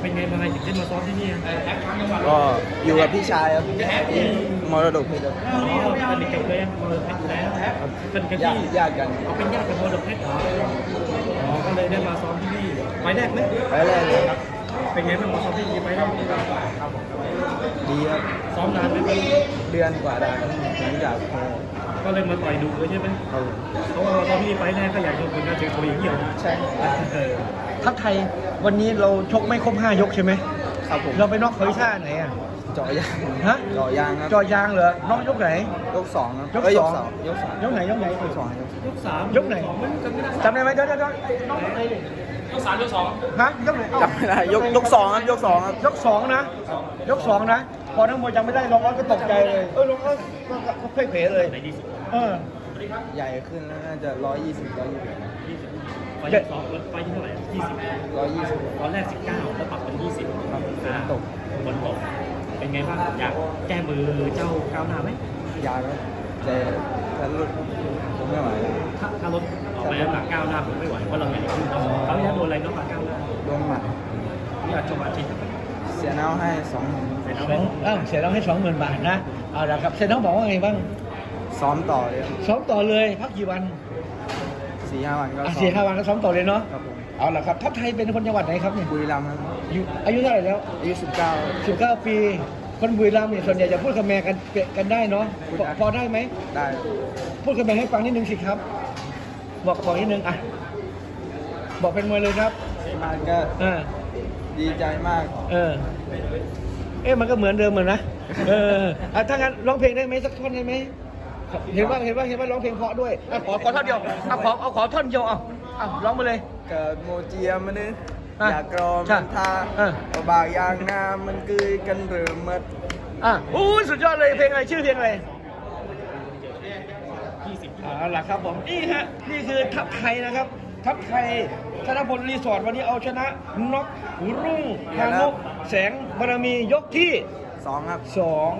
เป็นไงมาไงถึงได้มาซ้อมที่นี่อะก็อยู่กับพี่ชายครับที่มรดกเพชรครับอ๋อสนิทกันเลยมรดกเพชรอยู่แล้วเป็นกันญาที่ติญาติกันเอาเป็นญาติกับมรดกเพชรเหรออ๋อก็เลยได้มาซ้อมที่นี่ไปแรกไหมไปแรกเลยครับเป็นไงบ้างมาซ้อมที่นี่ไปแรก ดีครับซ้อมนานไหมเดือนกว่าได้ครับหลังจากแพ้ก็เลยมาต่อยดูเลยใช่ไหมครับผมเพราะว่าตอนที่ไปแรกก็อยากโดนคนน่าเจอตัวอย่างเดียวใช่ครับเออทัพไทยวันนี้เราชกไม่ครบห้ายกใช่ไหมครับผมเราไปน็อกเขาที่ท่าไหนอะเจาะยางฮะเจาะยางครับจอยางเหรอน็อกยกไหนยกสองครับยกเอ้สองยกสามยกไหนยกไหนยกสองยกยกสามยกไหนสองไม่รู้จำไม่ได้จำได้ไหมเดี๋ยวเดี๋ยวเดี๋ยวน็อกไหนดิยกสามยกสองฮะยกไหนเอ้าจำไม่ได้ยกยกสองครับยกสองครับยกสองนะ ยกสองนะ พอนักมวยจำไม่ได้ลงอ้อยก็ตกใจเลย เออลงอ้อยก็ก็ก็เพ่งเผลเลยไหนดีสุดเออใหญ่ขึ้นแล้วน่าจะร้อยยี่สิบร้อยยี่สิบยี่สิบไฟล์ที่สองไฟล์ที่เท่าไหร่ยี่สิบร้อยยี่สิบตอนแรกสิบเก้าแล้วปรับเป็นยี่สิบครับฝนตกฝนตกเป็นไงบ้างอยากแก้มือเจ้าก้าวหน้าไหมยางครับแต่ถ้ารถผมไม่ไหวแล้วถ้าถ้ารถออกไปน้ำหนักก้าวหน้าผมไม่ไหวเพราะเราใหญ่ขึ้นเนาะเขาไม่ได้โดนอะไรเนาะมาก้าวหน้าโดนหมัดนี่อาจจะมาชิดเสียแนวให้สองหมื่นเป็นเอาสไหมองอ้าวเสียน้องให้สองหมื่นบาทนะเอาละครับเสียน้องบอกว่าไงบ้างซ้อมต่อเลยครับซ้อมต่อเลยพักกี่วันสี่ห้าวันก็อะซ้อมสี่ห้าวันก็ซ้อมต่อเลยเนาะครับผมเอาละครับทัพไทยเป็นคนจังหวัดไหนครับเนี่ยบุรีรัมย์ครับอยู่อายุเท่าไหร่แล้วอายุสิบเก้า19ปีคนบุรีรัมย์เนี่ยส่วนใหญ่จะพูดคำแมกันกันได้เนาะพอพอได้ไหมได้พูดคำแมให้ฟังนิดนึงสิครับ บอกบอกนิดนึงอะบอกเป็นมวยเลยครับมาก็เออ ดีใจมาก เออ เอ๊ะมันก็เหมือนเดิมเหมือนนะ เอออะถ้างั้นร้องเพลงได้ไหมสักท่อนได้ไหม เห็นว่าเห็นว่าเห็นว่าร้องเพลงเพราะด้วยอะขอขอท่อนเดียวเอาขอเอาขอท่อนเดียวเอาเอาร้องมาเลย เกิดโมเจียมันนึอะอยากรอใช่มันทาอะเอาบากอย่างงามมันกือกันเริ่มมัดอะอู้ยสุดยอดเลยเพลงอะไรชื่อเพลงอะไรยี่สิบเอาล่ะครับผมนี่ฮะนี่คือทัพไทยนะครับ ทัพไทยธนพลรีสอร์ทวันนี้เอาชนะน็อกรุ่งพานุแสงบารมียกที่สองครับสอง